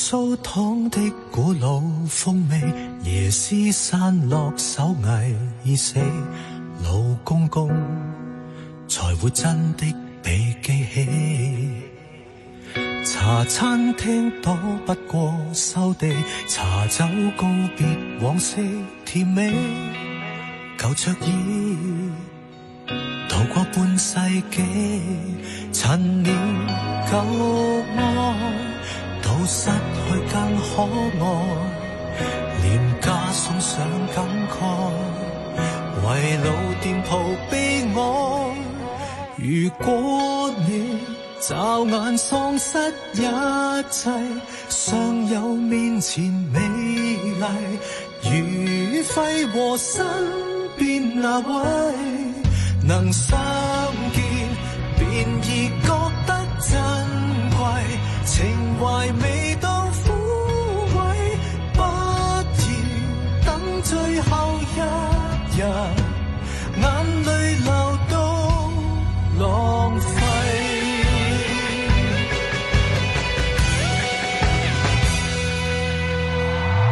苏汤的古老风味，椰丝散落手艺已死，老公公才会真的被记起。茶餐厅躲不过收地，茶酒告别往昔甜美，旧桌椅渡过半世纪，陈年旧梦。失去更可爱，廉价送上感慨，为老店铺悲哀。如果你骤眼丧失一切，尚有面前美丽如晖和身边那位，能相见便已。怀未当枯萎，不要等最后一日，眼泪流到浪费。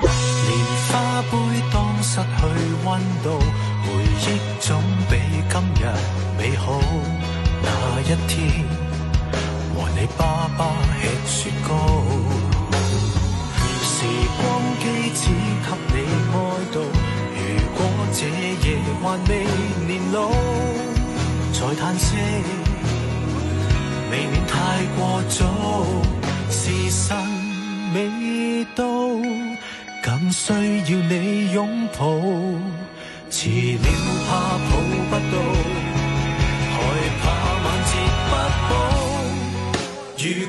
连花杯当失去温度，回忆总比今日美好。那一天。你爸爸吃雪糕，时光机只给你爱到。如果这夜还未年老，再叹息，未免太过早。时辰未到，更需要你拥抱，迟了怕抱不到。you